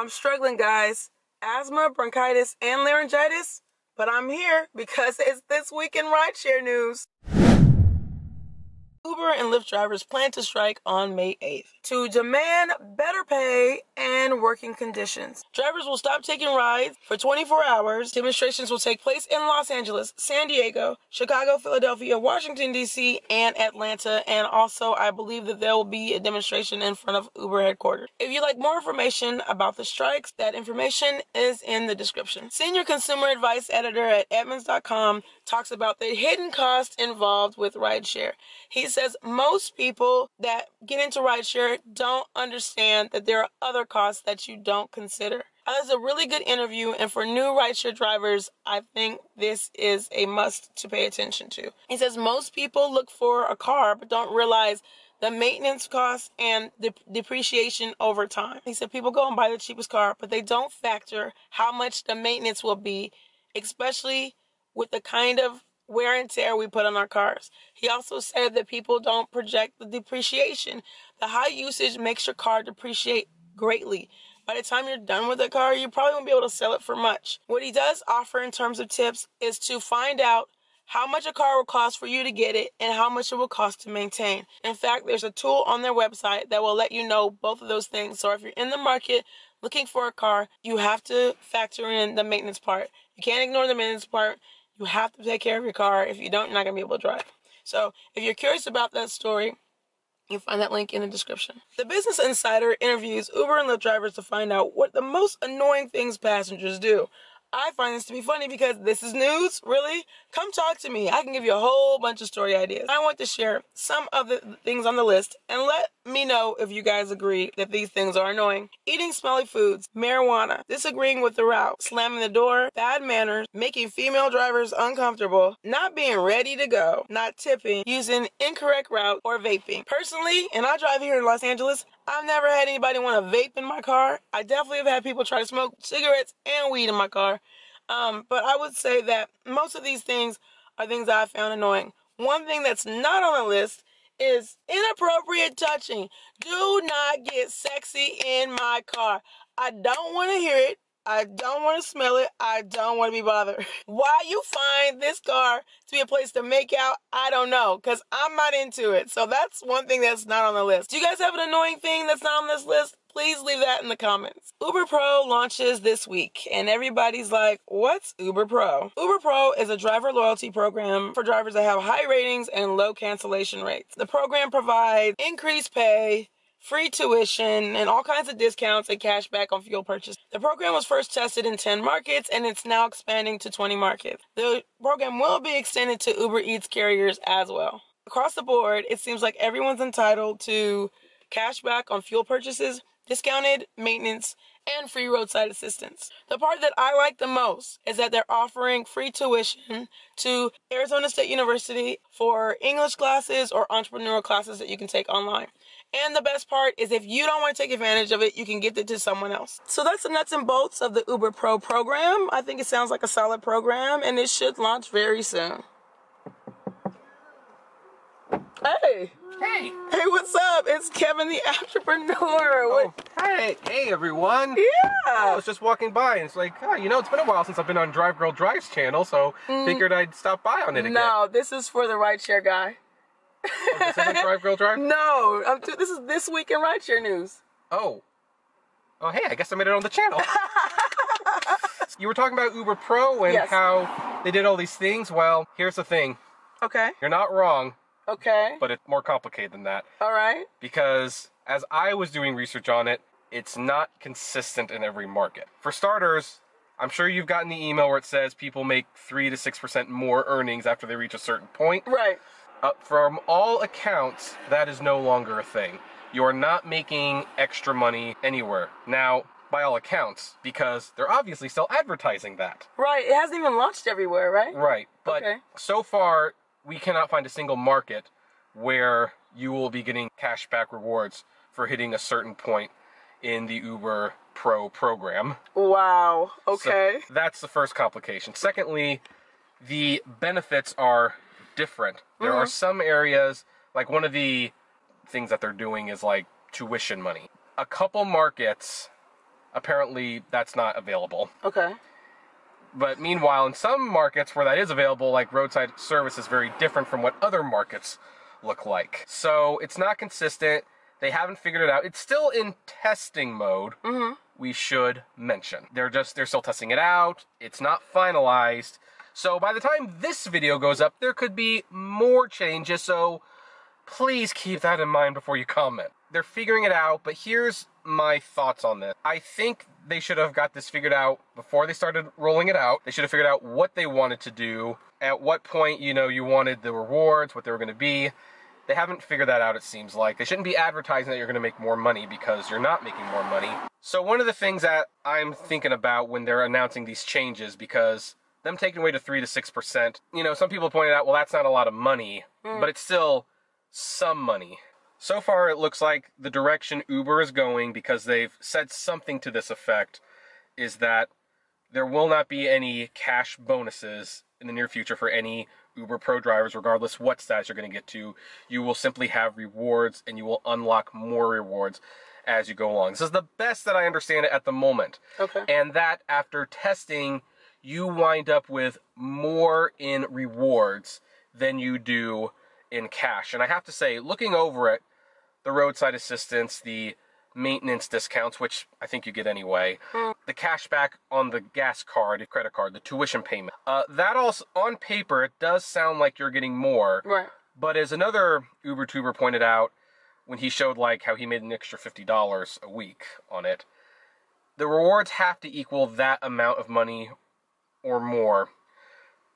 I'm struggling, guys. Asthma, bronchitis, and laryngitis. But I'm here because it's this week in rideshare news. Uber and Lyft drivers plan to strike on May 8th to demand better pay and working conditions. Drivers will stop taking rides for 24 hours. Demonstrations will take place in Los Angeles, San Diego, Chicago, Philadelphia, Washington, D.C., and Atlanta. And also, I believe that there will be a demonstration in front of Uber headquarters. If you'd like more information about the strikes, that information is in the description. Senior consumer advice editor at Edmunds.com talks about the hidden costs involved with rideshare. He says most people that get into rideshare don't understand that there are other costs that you don't consider. Uh, That is a really good interview, and for new rideshare drivers, I think this is a must to pay attention to. He says most people look for a car but don't realize the maintenance costs and the depreciation over time. He said people go and buy the cheapest car, but they don't factor how much the maintenance will be, especially with the kind of wear and tear we put on our cars. He also said that people don't project the depreciation. The high usage makes your car depreciate greatly. By the time you're done with the car, you probably won't be able to sell it for much. What he does offer in terms of tips is to find out how much a car will cost for you to get it and how much it will cost to maintain. In fact, there's a tool on their website that will let you know both of those things. So if you're in the market looking for a car, you have to factor in the maintenance part. You can't ignore the maintenance part. You have to take care of your car. If you don't, you're not going to be able to drive. So if you're curious about that story, you find that link in the description. The Business Insider interviews Uber and Lyft drivers to find out what the most annoying things passengers do. I find this to be funny because this is news, really? Come talk to me. I can give you a whole bunch of story ideas. I want to share some of the things on the list and let me know if you guys agree that these things are annoying. Eating smelly foods, marijuana, disagreeing with the route, slamming the door, bad manners, making female drivers uncomfortable, not being ready to go, not tipping, using incorrect route, or vaping. Personally, and I drive here in Los Angeles, I've never had anybody want to vape in my car. I definitely have had people try to smoke cigarettes and weed in my car. Um, but I would say that most of these things are things I found annoying. One thing that's not on the list is inappropriate touching. Do not get sexy in my car. I don't want to hear it. I don't want to smell it. I don't want to be bothered. Why you find this car to be a place to make out, I don't know, because I'm not into it. So that's one thing that's not on the list. Do you guys have an annoying thing that's not on this list? Please leave that in the comments. Uber Pro launches this week, and everybody's like, What's Uber Pro? Uber Pro is a driver loyalty program for drivers that have high ratings and low cancellation rates. The program provides increased pay, free tuition, and all kinds of discounts and cash back on fuel purchase. The program was first tested in 10 markets and it's now expanding to 20 markets. The program will be extended to Uber Eats carriers as well. Across the board, it seems like everyone's entitled to cash back on fuel purchases, discounted maintenance, and free roadside assistance. The part that I like the most is that they're offering free tuition to Arizona State University for English classes or entrepreneurial classes that you can take online. And the best part is if you don't want to take advantage of it, you can give it to someone else. So that's the nuts and bolts of the Uber Pro program. I think it sounds like a solid program and it should launch very soon. Hey, Hey! hey, what's up? It's Kevin the Apptrepreneur. Oh, What? hey, hey everyone! Yeah. Oh, I was just walking by and it's like, oh, you know, it's been a while since I've been on Drive Girl Drives channel, so mm. figured I'd stop by on it again. No, this is for the rideshare guy. Oh, this isn't Drive Girl Drive? No, I'm t- this is this week in rideshare news. Oh. Oh, hey, I guess I made it on the channel. you were talking about Uber Pro and Yes. how they did all these things. Well, here's the thing. Okay. You're not wrong, Okay. but it's more complicated than that. All right. because as I was doing research on it, it's not consistent in every market. For starters, I'm sure you've gotten the email where it says people make 3 to 6% more earnings after they reach a certain point. Right. Uh, from all accounts, that is no longer a thing. You are not making extra money anywhere. Now, by all accounts, because they're obviously still advertising that. Right. It hasn't even launched everywhere, right? Right. But Okay. so far, we cannot find a single market where you will be getting cashback rewards for hitting a certain point in the Uber Pro program. Wow. So Okay. that's the first complication. Secondly, the benefits are different. There Mm-hmm. are some areas, like one of the things that they're doing is like tuition money. A couple markets apparently that's not available. Okay. But meanwhile, in some markets where that is available, like roadside service is very different from what other markets look like. So it's not consistent. They haven't figured it out. It's still in testing mode. Mm-hmm. We should mention. They're just they're still testing it out. It's not finalized. So by the time this video goes up, there could be more changes. So please keep that in mind before you comment. They're figuring it out, but here's my thoughts on this. I think they should have got this figured out before they started rolling it out. They should have figured out what they wanted to do, at what point, you know, you wanted the rewards, what they were going to be. They haven't figured that out, it seems like. They shouldn't be advertising that you're going to make more money because you're not making more money. So, one of the things that I'm thinking about when they're announcing these changes, because them taking away to 3 to 6%, you know, some people pointed out, well, that's not a lot of money, hmm. but it's still some money. So far, it looks like the direction Uber is going, because they've said something to this effect, is that there will not be any cash bonuses in the near future for any Uber Pro drivers, regardless what status you're going to get to. You will simply have rewards and you will unlock more rewards as you go along. This is the best that I understand it at the moment. Okay. And that after testing, you wind up with more in rewards than you do in cash. And I have to say, looking over it, the roadside assistance, the maintenance discounts, which I think you get anyway, the cash back on the gas card, the credit card, the tuition payment. Uh, that also, on paper, it does sound like you're getting more. Right. But as another Uber tuber pointed out, when he showed like how he made an extra fifty dollars a week on it, the rewards have to equal that amount of money or more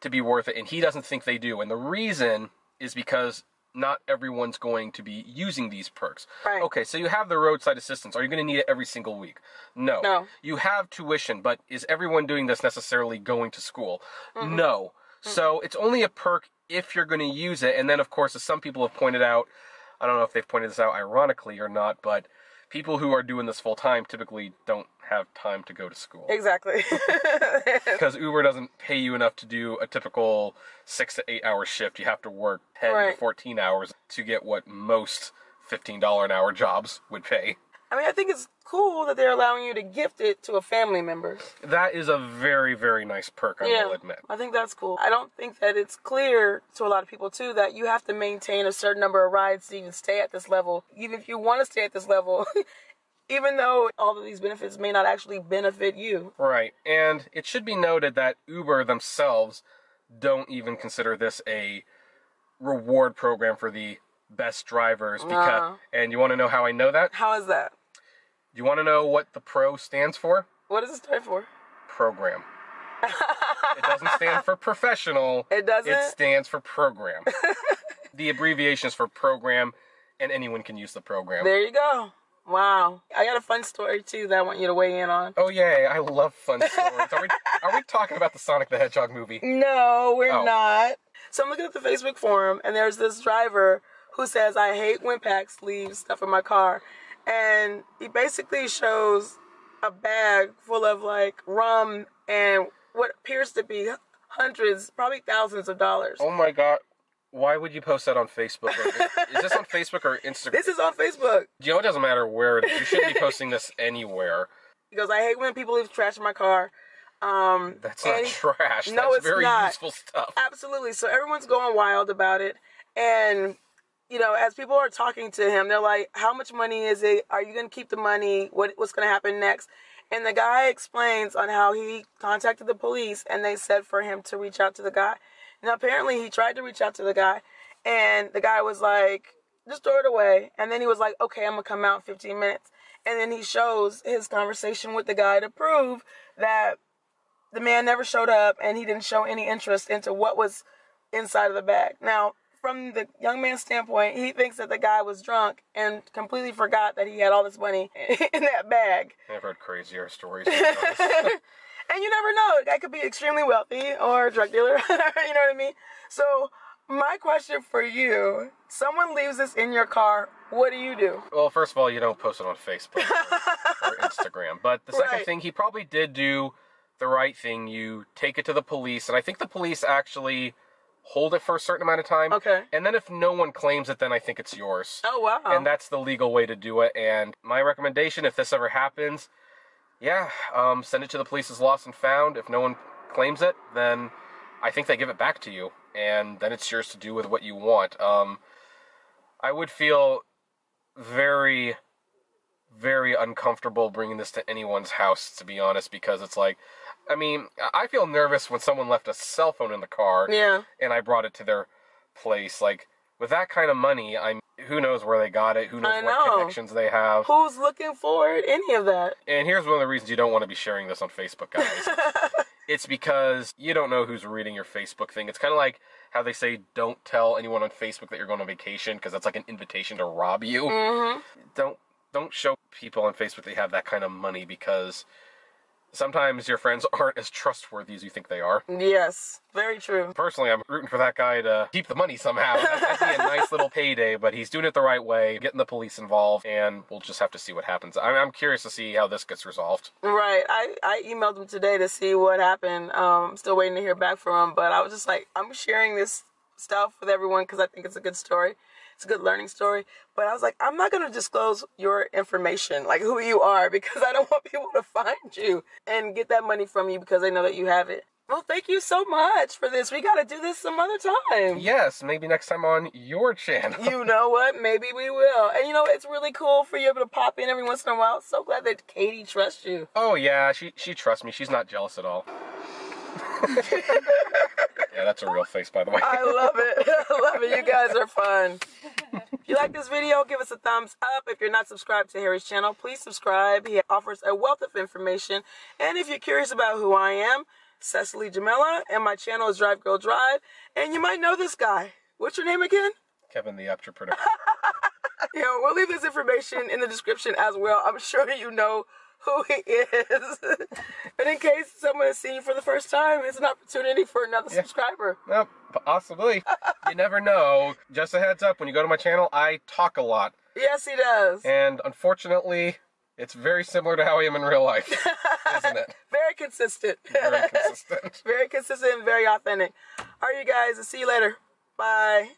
to be worth it, and he doesn't think they do. And the reason is because not everyone's going to be using these perks. Right. Okay, so you have the roadside assistance. Are you going to need it every single week? No. No. You have tuition, but is everyone doing this necessarily going to school? No. So it's only a perk if you're going to use it. And then, of course, as some people have pointed out, I don't know if they've pointed this out ironically or not, but people who are doing this full time typically don't have time to go to school Exactly. because Uber doesn't pay you enough to do a typical six to eight hour shift. You have to work 10 to 14 hours to get what most $15 an hour jobs would pay. I mean, I think it's cool that they're allowing you to gift it to a family member. That is a very, very nice perk, I yeah, will admit. I think that's cool. I don't think that it's clear to a lot of people too that you have to maintain a certain number of rides to even stay at this level. Even if you want to stay at this level, even though all of these benefits may not actually benefit you. Right. And it should be noted that Uber themselves don't even consider this a reward program for the best drivers because No. and you want to know how I know that? How is that? Do you want to know what the pro stands for? What does it stand for? Program. It doesn't stand for professional. It doesn't? It stands for program. the abbreviation is for program and anyone can use the program. There you go. Wow. I got a fun story too that I want you to weigh in on. Oh yay, I love fun stories. Are we, are we talking about the Sonic the Hedgehog movie? No, we're Oh. not. So I'm looking at the Facebook forum, and there's this driver who says, I hate when Pax leaves stuff in my car. And he basically shows a bag full of like rum and what appears to be hundreds, probably thousands of dollars. Oh my god. Why would you post that on Facebook? Is this on Facebook or Instagram? This is on Facebook. You know, it doesn't matter where it is. You shouldn't be posting this anywhere. He goes, I hate when people leave trash in my car. Um, That's not he- trash. No, That's it's very not. useful stuff. Absolutely. So everyone's going wild about it. And, you know, as people are talking to him, they're like, how much money is it? Are you going to keep the money? What, what's going to happen next? And the guy explains on how he contacted the police and they said for him to reach out to the guy. Now, apparently, he tried to reach out to the guy, and the guy was like, just throw it away. And then he was like, okay, I'm going to come out in 15 minutes. And then he shows his conversation with the guy to prove that the man never showed up and he didn't show any interest into what was inside of the bag. Now, from the young man's standpoint, he thinks that the guy was drunk and completely forgot that he had all this money in that bag. I've heard crazier stories. to be honest. And you never know, guy could be extremely wealthy or a drug dealer. you know what I mean? So, my question for you someone leaves this in your car, what do you do? well, first of all, you don't post it on Facebook or, or Instagram. But the second Right. thing, he probably did do the right thing. You take it to the police, and I think the police actually hold it for a certain amount of time. Okay. And then if no one claims it, then I think it's yours. Oh, wow. and that's the legal way to do it. And my recommendation, if this ever happens, yeah, um, send it to the police as lost and found. If no one claims it, then I think they give it back to you, and then it's yours to do with what you want. Um, I would feel very, very uncomfortable bringing this to anyone's house, to be honest, because it's like, I mean, I feel nervous when someone left a cell phone in the car Yeah. and I brought it to their place. Like, with that kind of money, I'm who knows where they got it, who knows I what connections they have. Who's looking for any of that? And here's one of the reasons you don't want to be sharing this on Facebook, guys. it's because you don't know who's reading your Facebook thing. It's kind of like how they say don't tell anyone on Facebook that you're going on vacation because that's like an invitation to rob you. Mm-hmm. Don't don't show people on Facebook they have that kind of money because sometimes your friends aren't as trustworthy as you think they are. Yes, very true. Personally, I'm rooting for that guy to keep the money somehow. That'd be a nice little payday, but he's doing it the right way, getting the police involved, and we'll just have to see what happens. I'm, I'm curious to see how this gets resolved. Right. I, I emailed him today to see what happened. Um, I'm still waiting to hear back from him, but I was just like, I'm sharing this stuff with everyone because I think it's a good story. It's a good learning story. But I was like, I'm not going to disclose your information, like who you are, because I don't want people to find you and get that money from you because they know that you have it. Well, thank you so much for this. We got to do this some other time. Yes, maybe next time on your channel. You know what? Maybe we will. And you know, it's really cool for you able to pop in every once in a while. So glad that Katie trusts you. Oh yeah, she she trusts me. She's not jealous at all. yeah, that's a real face, by the way. I love it. I love it. You guys are fun. If you like this video, give us a thumbs up. If you're not subscribed to Harry's channel, please subscribe. He offers a wealth of information. And if you're curious about who I am, Cecily Jamila, and my channel is Drive Girl Drive. And you might know this guy. What's your name again? Kevin the Apptrepreneur. Know, we'll leave this information in the description as well. I'm sure you know who he is. but in case someone has seen you for the first time, it's an opportunity for another subscriber. Well, possibly. You never know. Just a heads up, when you go to my channel, I talk a lot. Yes, he does. And unfortunately, it's very similar to how I am in real life, isn't it? Very consistent. Very consistent. very consistent and very authentic. All right, you guys. I'll see you later. Bye.